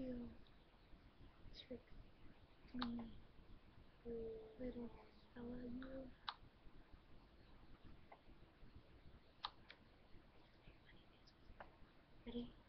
You tricked me, little fella, you. Ready?